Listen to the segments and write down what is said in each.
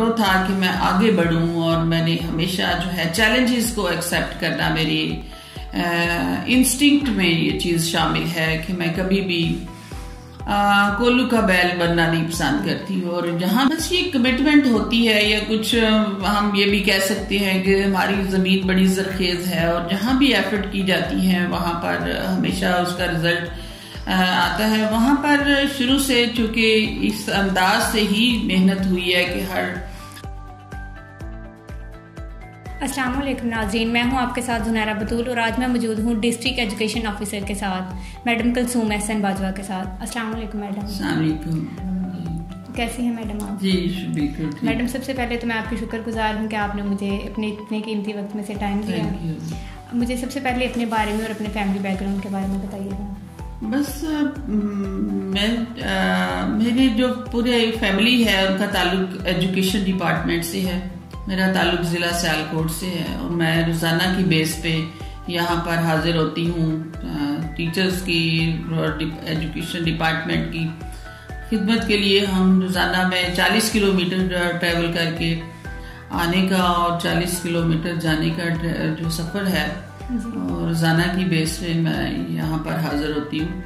मोटो था कि मैं आगे बढ़ूं और मैंने हमेशा जो है चैलेंजेस को एक्सेप्ट करना मेरी इंस्टिंक्ट में ये चीज़ शामिल है कि मैं कभी भी आ, कोल्लू का बैल बनना नहीं पसंद करती और जहाँ बस ये कमिटमेंट होती है या कुछ हम ये भी कह सकते हैं कि हमारी ज़मीन बड़ी जरखेज है और जहाँ भी एफर्ट की जाती है वहाँ पर हमेशा उसका रिज़ल्ट आता है वहाँ पर शुरू से चूँकि इस अंदाज से ही मेहनत हुई है कि हर अस्सलाम वालेकुम नाजरीन मैं हूँ आपके साथ जुनैरा बतूल और आज मैं मौजूद हूँ डिस्ट्रिक्ट एजुकेशन ऑफिसर के साथ मैडम कलसूम एहसन बाजवा के साथ। अस्सलाम वालेकुम मैडम कैसी हैं मैडम आप? जी बिल्कुल मैडम सबसे पहले तो मैं आपकी शुक्रगुजार हूँ कि आपने मुझे अपने इतने कीमती वक्त में से टाइम दिया। मुझे सबसे पहले अपने बारे में और अपने फैमिली बैकग्राउंड के बारे में बताइएगा। बस मैं आ, मेरी जो पूरे फैमिली है उनका ताल्लुक एजुकेशन डिपार्टमेंट से है। मेरा ताल्लुक ज़िला सियालकोट से है और मैं रोज़ाना की बेस पे यहाँ पर हाजिर होती हूँ टीचर्स की और एजुकेशन डिपार्टमेंट की। खिदमत के लिए हम रोज़ाना में 40 किलोमीटर ट्रैवल करके आने का और 40 किलोमीटर जाने का जो सफ़र है और रोज़ाना की बेस पे मैं यहाँ पर हाजिर होती हूँ।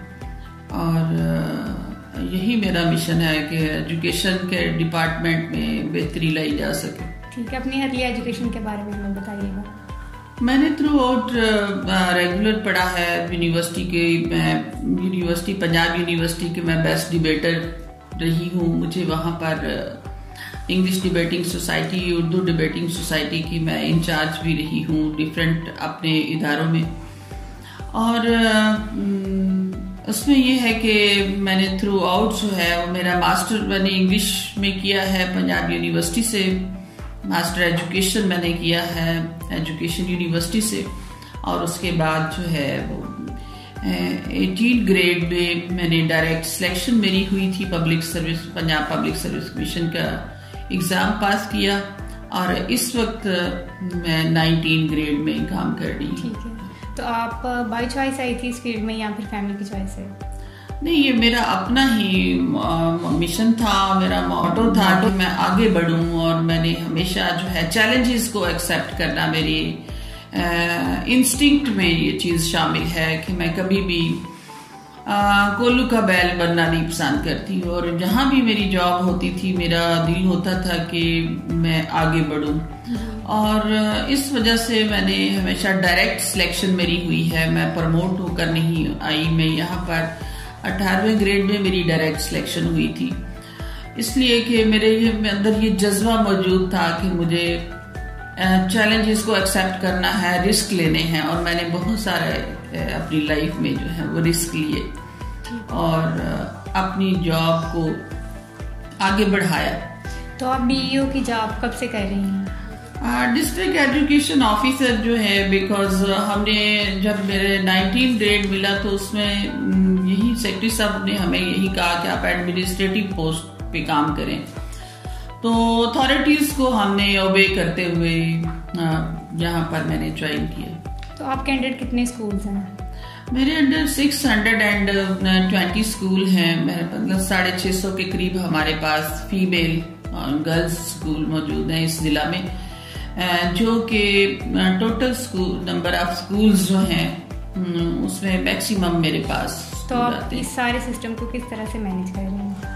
और यही मेरा मिशन है कि एजुकेशन के डिपार्टमेंट में बेहतरी लाई जा सके। ठीक है अपनी अर्ली एजुकेशन के बारे में बताइएगा। मैंने थ्रू आउट रेगुलर पढ़ा है यूनिवर्सिटी के मैं यूनिवर्सिटी पंजाब यूनिवर्सिटी के मैं बेस्ट डिबेटर रही हूँ। मुझे वहाँ पर English debating society Urdu debating society की मैं इंचार्ज भी रही हूँ डिफरेंट अपने इदारों में। और उसमें यह है कि मैंने थ्रू आउट जो है, वो मेरा मास्टर मैंने इंग्लिश में किया है, पंजाब यूनिवर्सिटी से। मास्टर एजुकेशन मैंने किया है एजुकेशन यूनिवर्सिटी से। और उसके बाद जो है, वो एटीन ग्रेड में मैंने डायरेक्ट सिलेक्शन मेरी हुई थी public service Punjab public service commission का। एग्ज़ाम पास किया और इस वक्त मैं नाइनटीन ग्रेड में काम कर रही हूँ। तो आप बाई चॉइस आई थी इस फ़ील्ड में या फिर फैमिली की चॉइस है? नहीं ये मेरा अपना ही मिशन था मेरा मोटो था कि मैं आगे बढ़ूं और मैंने हमेशा जो है चैलेंजेस को एक्सेप्ट करना मेरी इंस्टिंक्ट में ये चीज़ शामिल है कि मैं कभी भी कोल्लू का बैल बनना नहीं पसंद करती और जहाँ भी मेरी जॉब होती थी, मेरा दिल होता था कि मैं आगे बढ़ूँ। और इस वजह से मैंने हमेशा डायरेक्ट सिलेक्शन मेरी हुई है। मैं प्रमोट होकर नहीं आई। मैं यहाँ पर अठारहवें ग्रेड में मेरी डायरेक्ट सिलेक्शन हुई थी। इसलिए कि मेरे अंदर ये जज्बा मौजूद था कि मुझे चैलेंजेस को एक्सेप्ट करना है रिस्क लेने हैं और मैंने बहुत सारे अपनी लाइफ में जो है वो रिस्क लिए और अपनी जॉब को आगे बढ़ाया। तो आप बीईओ की जॉब कब से कर रही हैं? डिस्ट्रिक्ट एजुकेशन ऑफिसर जो है बिकॉज़ हमने जब मेरे 19 ग्रेड मिला तो उसमें यही सेक्रेटरी साहब ने हमें यही कहा कि आप एडमिनिस्ट्रेटिव पोस्ट पे काम करें। तो अथॉरिटीज को हमने ओबे करते हुए यहाँ पर मैंने ज्वाइन किया। तो आपके अंडर कितने स्कूल्स हैं? मेरे under six hundred and twenty school हैं। मतलब साढ़े छः सौ के करीब हमारे पास फीमेल गर्ल्स स्कूल मौजूद हैं इस जिला में। जो कि total school number of schools जो हैं हम्म, उसमें मैक्सिमम मेरे पास तो आप इस सारे सिस्टम को किस तरह से मैनेज कर रहे हैं?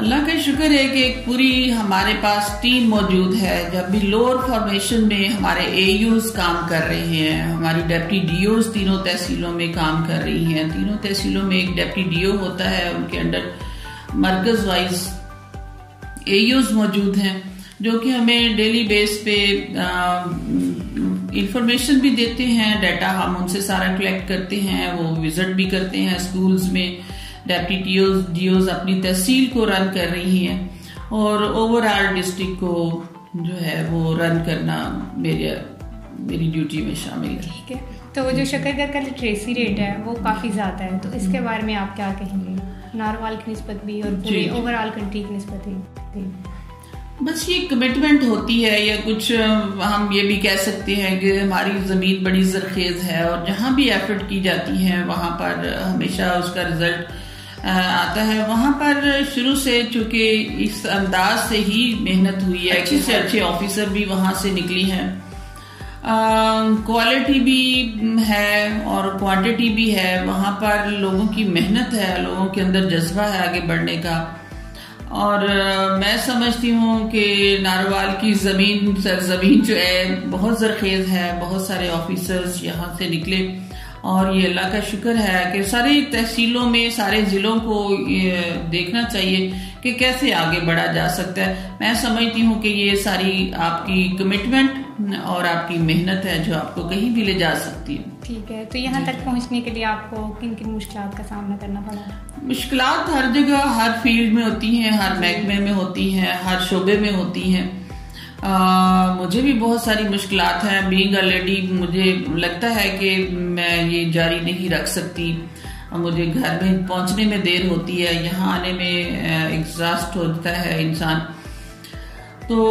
अल्लाह का शुक्र है कि एक पूरी हमारे पास टीम मौजूद है। जब भी लोअर फॉर्मेशन में हमारे एयूज काम कर रहे हैं, हमारी डेप्टी डीओज तीनों तहसीलों में काम कर रही हैं। तीनों तहसीलों में एक डेप्टी डीओ होता है, उनके अंडर मरकज वाइज एयूज मौजूद हैं, जो कि हमें डेली बेस पे इंफॉर्मेशन भी देते हैं डाटा हम उनसे सारा कलेक्ट करते हैं, वो विज़िट भी करते हैं स्कूल्स में। डेप्टी टीओज डीओज अपनी तहसील को रन कर रही हैं और ओवरऑल डिस्ट्रिक्ट को जो है वो रन करना मेरे मेरी ड्यूटी में शामिल है। ठीक है। तो वो जो शकरगर का लिटरेसी रेट है वो काफ़ी ज़्यादा है। तो इसके बारे में आप क्या कहेंगे? नारवाल की नस्बत भी और पूरी ओवरऑल कंट्री की नस्बत भी। बस ये कमिटमेंट होती है या कुछ हम ये भी कह सकते हैं कि हमारी ज़मीन बड़ी जरखेज है और जहाँ भी एफर्ट की जाती है वहाँ पर हमेशा उसका रिज़ल्ट आता है। वहाँ पर शुरू से चूँकि इस अंदाज से ही मेहनत हुई है अच्छे से अच्छे ऑफिसर भी वहाँ से निकली हैं। क्वालिटी भी है और क्वांटिटी भी है। वहाँ पर लोगों की मेहनत है लोगों के अंदर जज्बा है आगे बढ़ने का। और मैं समझती हूँ कि नारवाल की ज़मीन सरजमीन जो है बहुत जरखेज है। बहुत सारे ऑफिसर्स यहाँ से निकले। और ये अल्लाह का शुक्र है कि सारी तहसीलों में सारे ज़िलों को ये देखना चाहिए कि कैसे आगे बढ़ा जा सकता है। मैं समझती हूँ कि ये सारी आपकी कमिटमेंट और आपकी मेहनत है जो आपको कहीं भी ले जा सकती है। ठीक है तो यहाँ तक पहुँचने के लिए आपको किन किन मुश्किल का सामना करना पड़ा? मुश्किल हर जगह हर फ़ील्ड में होती हैं हर महकमे में होती हैं हर शोबे में होती हैं। आ, मुझे भी बहुत सारी मुश्किल हैं। बींग अ लेडी मुझे लगता है कि मैं ये जारी नहीं रख सकती। मुझे घर में पहुँचने में देर होती है। यहाँ आने में एग्जास्ट होता है इंसान। तो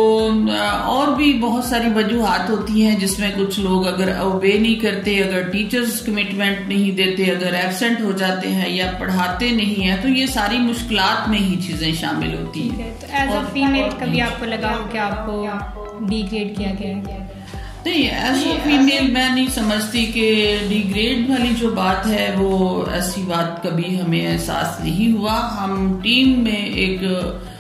और भी बहुत सारी वजूहत होती हैं जिसमें कुछ लोग अगर ओबे नहीं करते अगर टीचर्स कमिटमेंट नहीं देते अगर एबसेंट हो जाते हैं या पढ़ाते नहीं है तो ये सारी मुश्किल में ही चीज़ें शामिल होती हैं। तो एज अ फीमेल कभी आपको लगा हो कि आपको डिग्रेड किया गया है? नहीं अ फीमेल मैं नहीं समझती कि डिग्रेड वाली जो बात है वो ऐसी बात कभी हमें एहसास नहीं हुआ। हम टीम में एक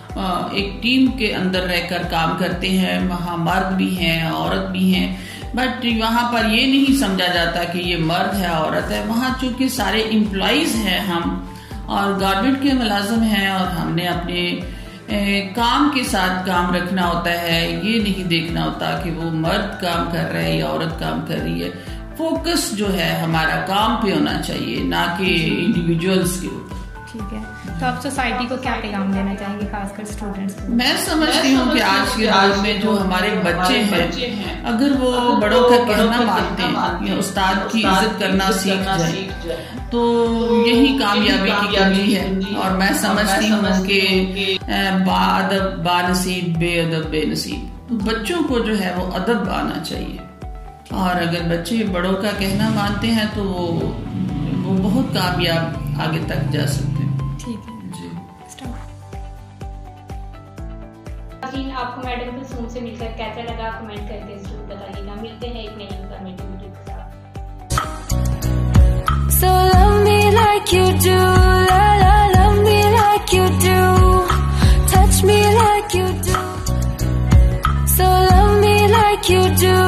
एक टीम के अंदर रहकर काम करते हैं, वहाँ मर्द भी हैं, औरत भी हैं। बट वहाँ पर ये नहीं समझा जाता कि ये मर्द है, औरत है। वहाँ चूँकि सारे एम्प्लॉज हैं हम, और गवर्नमेंट के मुलाजम हैं, और हमने अपने काम के साथ काम रखना होता है। ये नहीं देखना होता कि वो मर्द काम कर रहा है या औरत काम कर रही है। फोकस जो है हमारा काम पे होना चाहिए, ना कि इंडिविजुअल्स के ऊपर। ठीक है। तो आप सोसाइटी को क्या पैगाम देना चाहेंगे खासकर स्टूडेंट्स को? मैं समझती हूँ कि आज के दौर में जो हमारे बच्चे हैं अगर वो बड़ों का कहना मानते हैं या उस्ताद की इज़्ज़त करना सीख जाए तो यही कामयाबी की कुंजी है। और मैं समझती हूँ कि बादब बानसीब बेअदब बेनसीब। तो बच्चों को जो है वो अदब आना चाहिए। और अगर बच्चे बड़ों का कहना मानते हैं तो वो वो बहुत कामयाब आगे तक जा सकते आपको मैडम को सोम से मिलकर कैसा लगा? कमेंट करके ज़रूर बताइएगा। मिलते हैं एक नई इंफॉर्मेटिव वीडियो के साथ। You do.